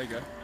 There you go.